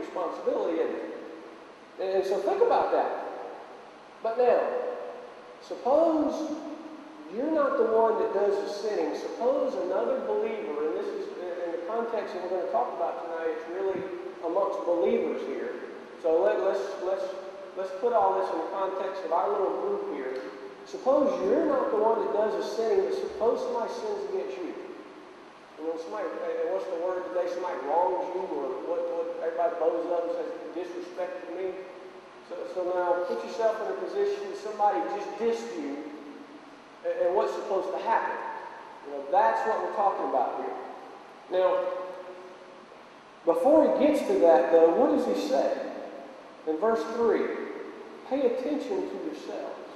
responsibility, it? And so think about that. But now, suppose you're not the one that does the sinning. Suppose another believer, and this is in the context that we're going to talk about tonight, it's really amongst believers here. So let, let's let's let's put all this in the context of our little group here. Suppose you're not the one that does the sinning, but suppose somebody sins against you. You know, somebody, uh, what's the word today? Somebody wrongs you, or what, what everybody bows up and says, disrespected me. So, so now put yourself in a position somebody just dissed you, and, and what's supposed to happen? You know, that's what we're talking about here. Now, before he gets to that, though, what does he say? In verse 3, pay attention to yourselves.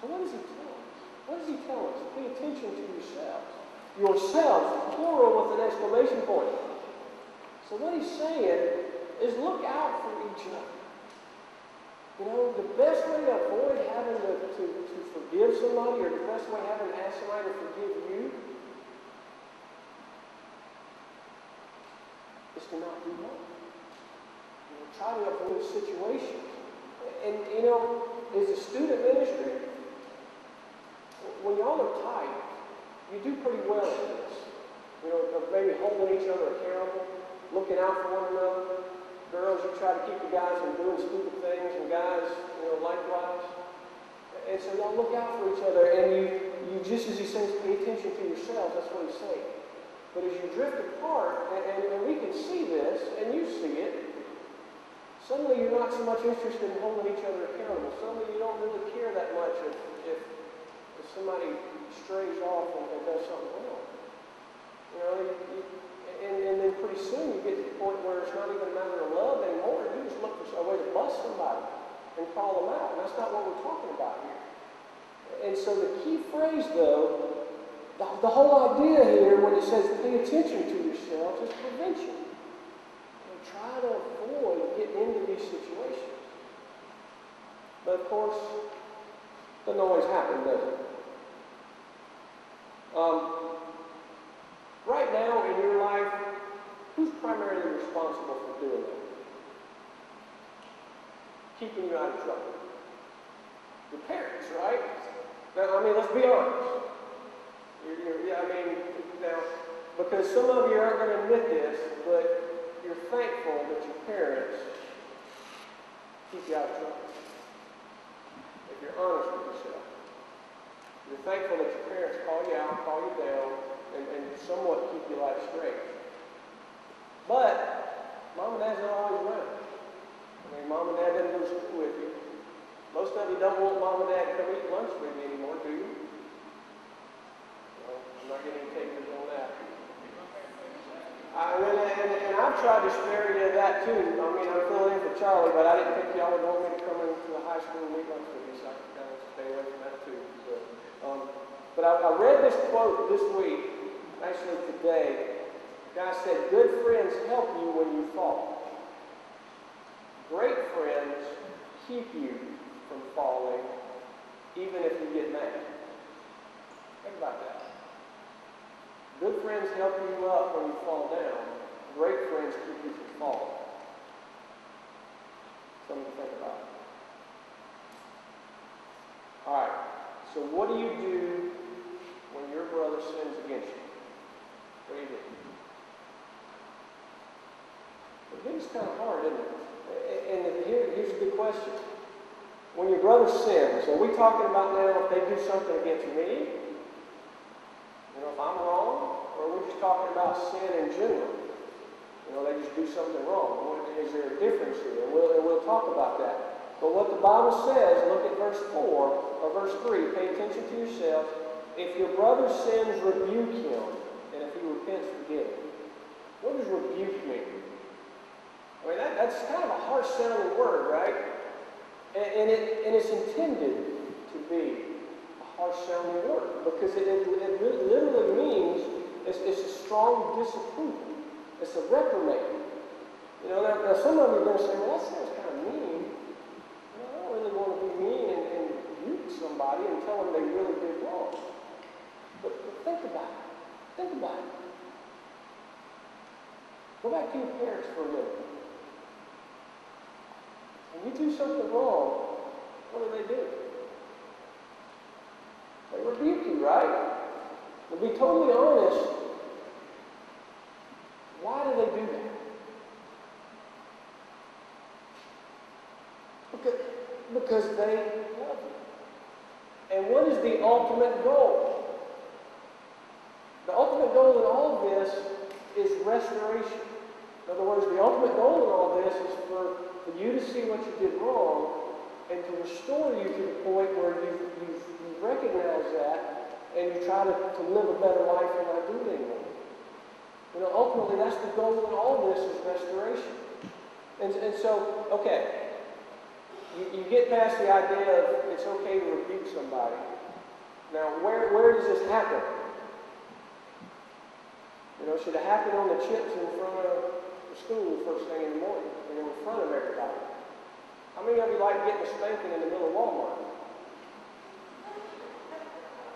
So what does he tell us? What does he tell us? Pay attention to yourselves. Yourselves, plural with an exclamation point. So what he's saying is look out for each other. You know, the best way to avoid having to, to, to forgive somebody or the best way having to ask somebody to forgive you is to not do wrong. You know, try to avoid situations. And, you know, as a student ministry, when y'all are tight, you do pretty well in this. You know, maybe holding each other accountable, looking out for one another. Girls, you try to keep the guys from doing stupid things, and guys, you know, likewise. And so y'all look out for each other, and you, you just as he says, pay attention to yourselves. That's what he's saying. But as you drift apart, and, and, and we can see this, and you see it, suddenly you're not so much interested in holding each other accountable. Suddenly you don't really care that much if somebody strays off and, and does something wrong. You know, you, you, and, and then pretty soon you get to the point where it's not even a matter of love anymore. You just look for a way to bust somebody and call them out. And that's not what we're talking about here. And so the key phrase, though, the, the whole idea here, when it says pay attention to yourselves, is prevention. Know, try to avoid getting into these situations. But of course, it doesn't always happen, does it? Um, right now in your life, who's primarily responsible for doing that? Keeping you out of trouble. Your parents, right? Now, I mean, let's be honest. You're, you're, yeah, I mean, now, because some of you aren't going to admit this, but you're thankful that your parents keep you out of trouble. If you're honest with yourself. You're thankful that your parents call you out, call you down, and, and somewhat keep your life straight. But mom and dad's not always around. I mean, mom and dad doesn't go to school with you. Most of you don't want mom and dad to come eat lunch with you anymore, do you? I'm not getting takers on that. I, and, and, and I've tried to spare you that too. I mean, I'm filling in for Charlie, but I didn't think y'all would want me to come into the high school and eat lunch with you, so I kind of stay away from that too. But, I, I read this quote this week, actually today. Guy said, good friends help you when you fall. Great friends keep you from falling, even if you get mad. Think about that. Good friends help you up when you fall down. Great friends keep you from falling. Something to think about. All right. So what do you do your brother sins against you? What do you do? It's kind of hard, isn't it? And here, here's a good question. When your brother sins, are we talking about now if they do something against me? You know, if I'm wrong, or are we just talking about sin in general? You know, they just do something wrong. Is there a difference here? We'll, we'll talk about that. But what the Bible says, look at verse 4 or verse 3. Pay attention to yourself. If your brother sins, rebuke him. And if he repents, forgive him. What does rebuke mean? I mean, that, that's kind of a harsh sounding word, right? And, and, it, and it's intended to be a harsh sounding word because it, it, it literally means it's, it's a strong disapproval, it's a reprimand. You know, now, now some of you are going to say, well, that sounds kind of mean. You know, I don't really want to be mean and, and rebuke somebody and tell them they really did wrong. Think about it. Think about it. Go back to your parents for a minute. when you do something wrong, what do they do? They rebuke you, right? To be totally honest, why do they do that? Because, because they love you. And what is the ultimate goal? The ultimate goal in all of this is restoration. In other words, the ultimate goal in all this is for, for you to see what you did wrong and to restore you to the point where you, you, you recognize that and you try to, to live a better life and not do it anymore. You know, ultimately, that's the goal in all this is restoration. And, and so, okay, you, you get past the idea of it's okay to rebuke somebody. Now, where, where does this happen? You know, should it happen on the chips in front of the school first thing in the morning, you know, in front of everybody? How many of you like getting a spanking in the middle of Walmart?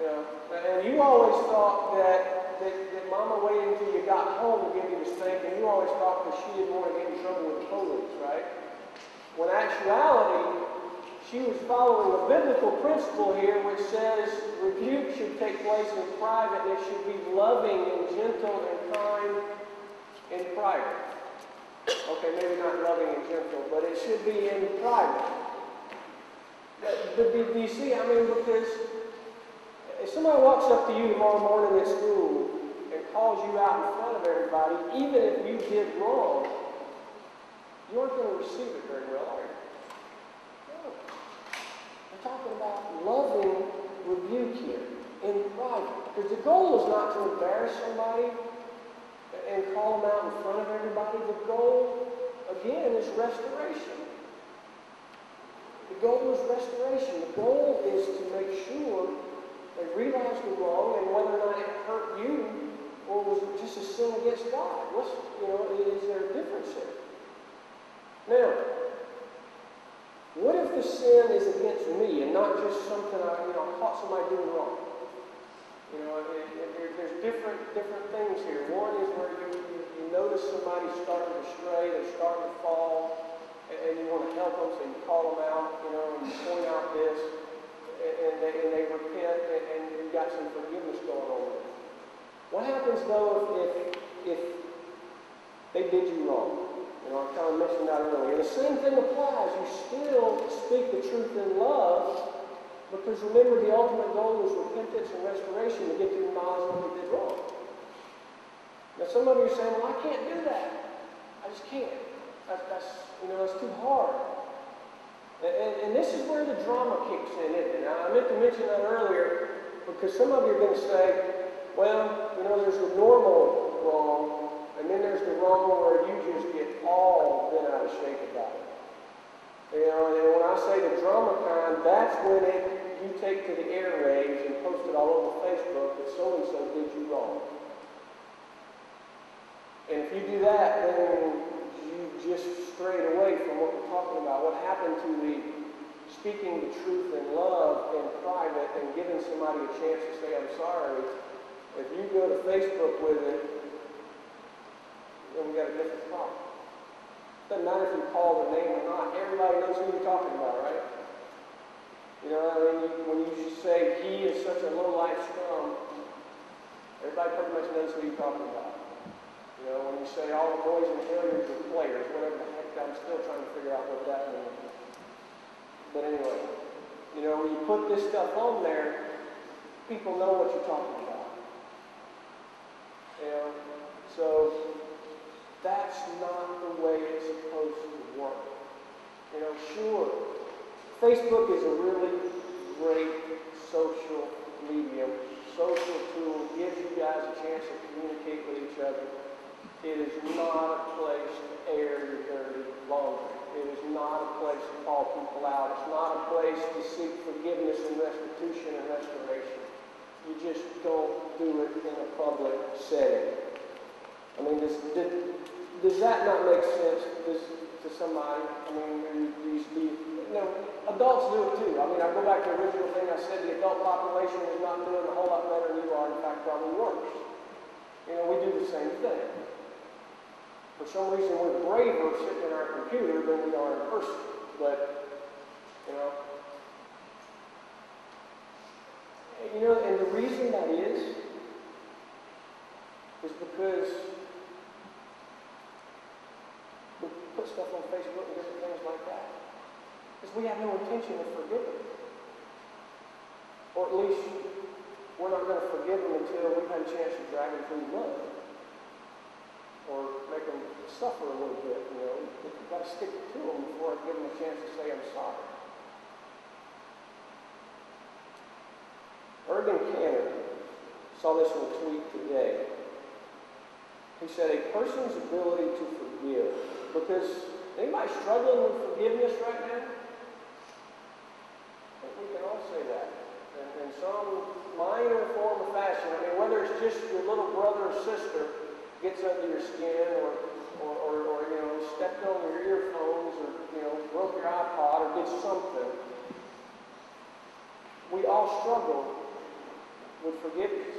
You know, and you always thought that, that, that Mama waited until you got home to give you the spanking. You always thought that she didn't want to get in trouble with the police, right? When actuality, she was following a biblical principle here which says rebuke should take place in private and it should be loving and gentle and kind in private. Okay, maybe not loving and gentle, but it should be in private. But, do you see, I mean, because if somebody walks up to you tomorrow morning at school and calls you out in front of everybody, even if you did wrong, you aren't going to receive it very well, are you? No. We're talking about loving rebuke here in private. The goal is not to embarrass somebody and call them out in front of everybody. The goal, again, is restoration. The goal is restoration. The goal is to make sure they realized the wrong and whether or not it hurt you or was it just a sin against God. What's, you know, is there a difference there? Now, what if the sin is against me and not just something I, you know, caught somebody doing wrong? You know, it, there's different different things here. One is where you, you, notice somebody starting to stray, they're starting to fall, and, and you want to help them, so you call them out, you know, and you point out this and they, and they repent, and, and you've got some forgiveness going on. What happens though if, if they did you wrong? You know, I kind of mentioned that earlier. And the same thing applies. You still speak the truth in love, because remember the ultimate goal is repentance and restoration to get to the knowledge of what you did wrong. Now some of you are saying, well, I can't do that. I just can't. That, that's, you know, it's too hard. And, and, this is where the drama kicks in, isn't it? I meant to mention that earlier because some of you are going to say, well, you know, there's the normal wrong, and then there's the wrong where you just get all bent out of shape about it. You know, and when I say the drama kind, that's when it, you take to the airwaves and post it all over Facebook that so-and-so did you wrong. And if you do that, then you just strayed away from what we're talking about. What happened to the speaking the truth in love in private and giving somebody a chance to say, I'm sorry. If you go to Facebook with it, then we got a different problem. Doesn't matter if you call the name or not. Everybody knows who you're talking about, right? You know, I mean, when you say he is such a low life scum, everybody pretty much knows who you're talking about. You know, when you say all the boys and failures are players, whatever the heck, I'm still trying to figure out what that means. But anyway, you know, when you put this stuff on there, people know what you're talking about. You know, so that's not the way it's supposed to work. You know, sure, Facebook is a really great social medium, social tool, gives you guys a chance to communicate with each other. It is not a place to air your dirty laundry. It is not a place to call people out. It's not a place to seek forgiveness and restitution and restoration. You just don't do it in a public setting. I mean, does, does that not make sense does, to somebody? I mean, these, these, know, adults do it too. I mean, I go back to the original thing I said, the adult population is not doing a whole lot better than you are. In fact, probably worse. You know, we do the same thing. For some reason, we're braver sitting in our computer than we are in person. but, you know. You know, and the reason that is, is because we put stuff on Facebook and different things like that. Because we have no intention of forgiving. Or at least we're not going to forgive them until we've had a chance to drag them through mud. Or make them suffer a little bit, you know. We've got to stick it to them before I give them a chance to say I'm sorry. Ergun Caner saw this in a tweet today. He said, a person's ability to forgive, because anybody struggling with forgiveness right now? I think we can all say that. In, in some minor I mean, whether it's just your little brother or sister gets under your skin or, or, or, or you know, stepped on your earphones or, you know, broke your iPod or did something. We all struggle with forgiveness.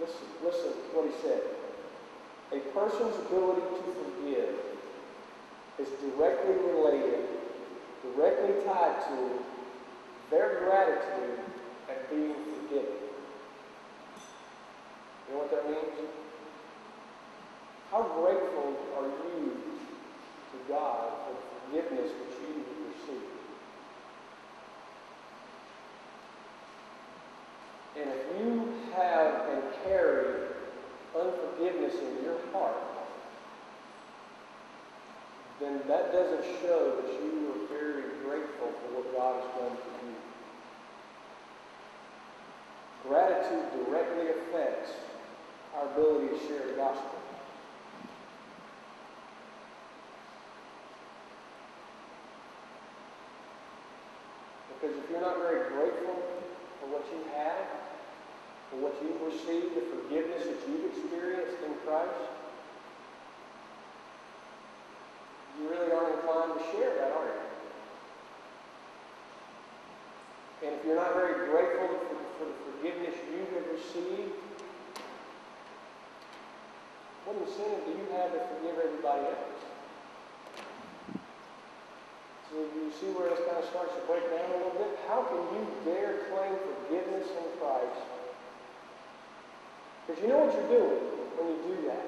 Listen, listen to what he said. A person's ability to forgive is directly related, directly tied to their gratitude at being forgiven. You know what that means? How grateful are you to God for the forgiveness that you received? And if you have and carry unforgiveness in your heart, then that doesn't show that you are very grateful for what God has done for you. Gratitude directly affects ability to share the gospel. Because if you're not very grateful for what you have, had, for what you've received, the forgiveness that you've experienced in Christ, you really aren't inclined to share that, are you? And if you're not very grateful for, for the forgiveness you have received, what incentive do you have to forgive everybody else? So you see where this kind of starts to break down a little bit? How can you dare claim forgiveness in Christ? Because you know what you're doing when you do that.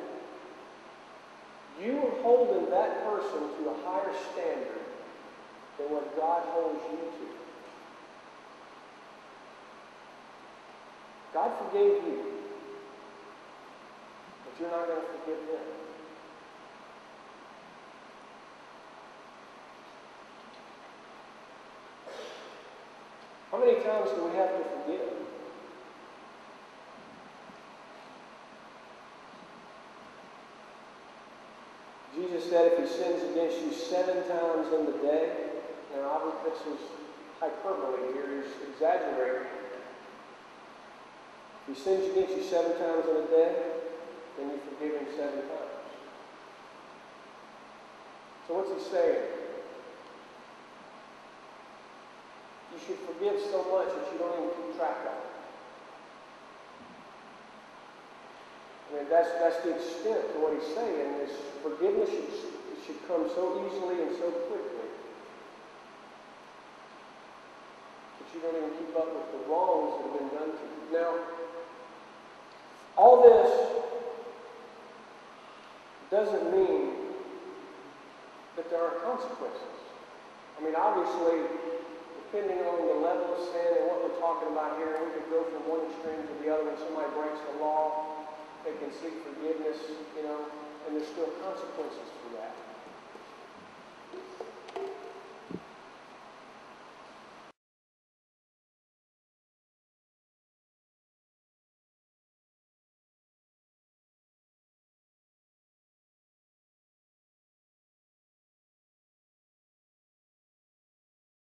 You are holding that person to a higher standard than what God holds you to. God forgave you, you're not going to forgive them. How many times do we have to forgive? Jesus said if he sins against you seven times in the day, now obviously this is hyperbole here, he's exaggerating. If he sins against you seven times in a day, then you forgive him seven times. So what's he saying? You should forgive so much that you don't even keep track of it. I mean, that's, that's the extent to what he's saying is forgiveness should, should come so easily and so quickly that you don't even keep up with the wrongs that have been done to you. Now, all this doesn't mean that there aren't consequences. I mean, obviously, depending on the level of sin and what we're talking about here, we could go from one extreme to the other when somebody breaks the law they can seek forgiveness, you know, and there's still consequences for that.